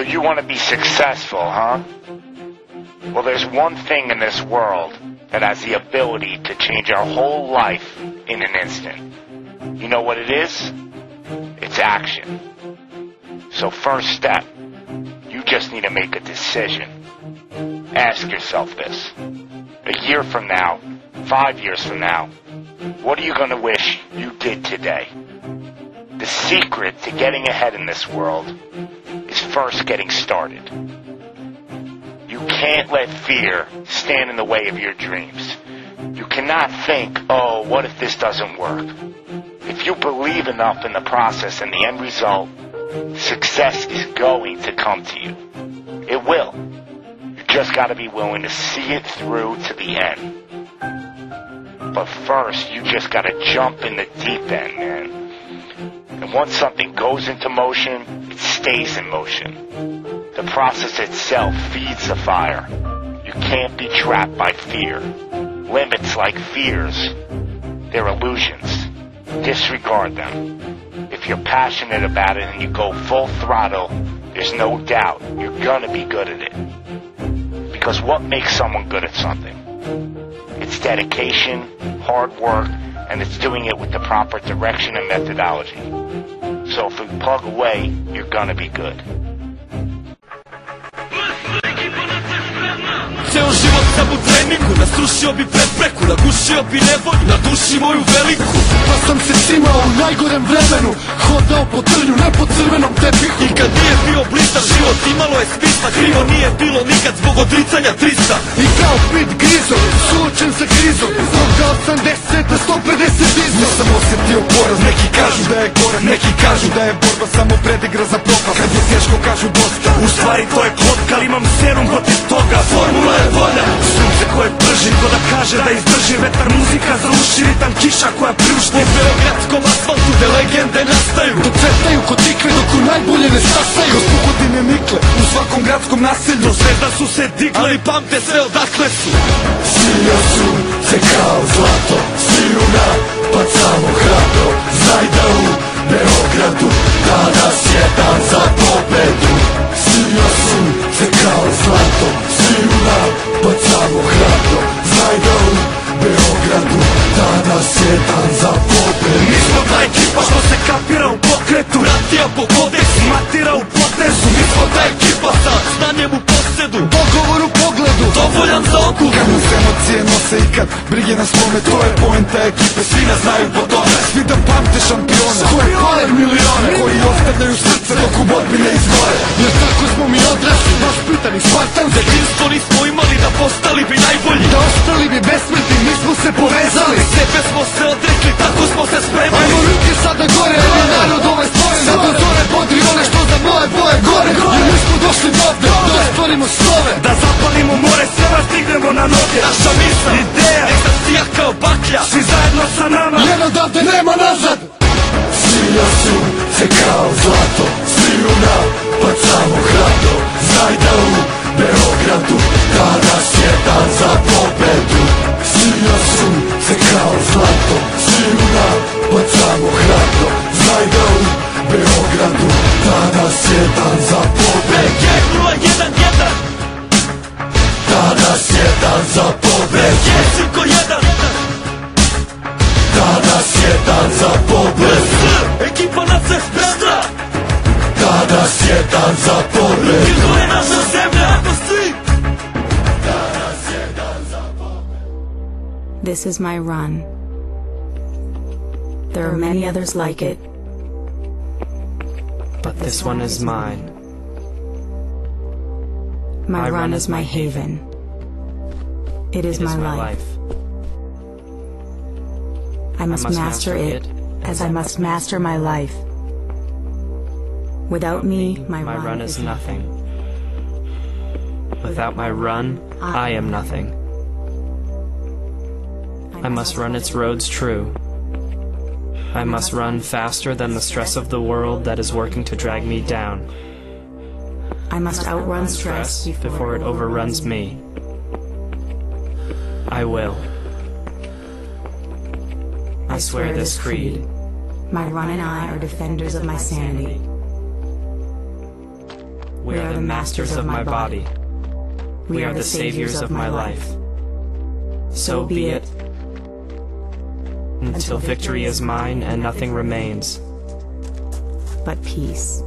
you want to be successful, huh? Well, there's one thing in this world that has the ability to change our whole life in an instant. You know what it is? It's action. So first step, you just need to make a decision. Ask yourself this. A year from now, five years from now, what are you going to wish you did today? The secret to getting ahead in this world first getting started. You can't let fear stand in the way of your dreams. You cannot think, oh, what if this doesn't work? If you believe enough in the process and the end result, success is going to come to you. It will. You just got to be willing to see it through to the end. But first, you just got to jump in the deep end, man. And once something goes into motion, it stays in motion. The process itself feeds the fire. You can't be trapped by fear. Limits like fears, they're illusions. Disregard them. If you're passionate about it and you go full throttle, there's no doubt you're gonna be good at it. Because what makes someone good at something? It's dedication, hard work, and it's doing it with the proper direction and methodology. So if we plug away, you're gonna be good. Ceo život sam u treningu Nasrušio bi prepreku Nagušio bi nevolju Na duši moju veliku Pa sam se simao u najgorem vremenu Hodao po trnju, ne po crvenom tepihu I kad nije bio blista život Imalo je smisla Krivo nije bilo nikad Zbog odricanja 300 I kao pit grizo, suočen sa krizom. Stoga 80 na 150 izno Nisam osjetio poraz, neki kažu da je gorak Neki kažu da je borba samo predigra za propast Kad je teško kažu dosta. U stvari to je klopka Ali imam serum protiv toga. Formula je volja Sunce koje prži Ko da kaže da izdrži. Vetar muzika za uši Ritam kiša koja pljušti Po beogradskom asfaltu Gde legende nastaju. Docvetaju kod tikve dok u najbolje ne stasaju. Kroz pukodine nikle u svakom gradskom naselju Do zvezda su se digle Ali pamte sve odakle su. Sio su se kao zlato Siruna pa samo hrabro Znaj da u Beogradu Danas je dan nose i kad brige nas slome To je poenta ekipe, svi nas znaju po tome. Svi da pamte šampione. Koje pale milione Koji ostavljaju srce dok u borbi ne izgore. Jer tako smo mi odrasli, baš pitani spartanski Detinstvo nismo imali da postali bi najbolji. Da ostali bi besmrtni, mi smo se povezali. Sebe smo se odrekli, tako smo se spremali. Ajmo ruke sada gore, je narod ovaj stvoren do zore bodri one što za moje boje gore. Jer mi smo došli dovde, da ostvarimo snove Da zapalimo more, sve vas stignemo na noge. Naša misla, sija kao baklja. Svi zajedno sa nama. Jer odavde nema nazad. Sija su se kao zlato. Sijuna pa samo hrabro Znaj da u Beogradu Danas je dan za pobedu. Sija su se kao zlato. Sijuna pa samo hrabro Znaj da u Beogradu Danas je dan za pobedu. BG 011, Danas je dan za pobedu Danas je dan za pobedu Izvo je naša zemlja, ako svi This is my run. There are many others like it. But this one is mine. My run is my haven. It is It is my my life. life. I must must master master it it as I must master my life. Without me, my My run run is is nothing. Without my run, I am nothing. I must run its roads true. I must run faster than the stress of the world that is working to drag me down. I must outrun stress before it overruns me. I will. I swear this creed. My run and I are defenders of my sanity. We are the masters of my body. We are the saviors of my life. So be it. Until victory is mine and nothing remains. But peace.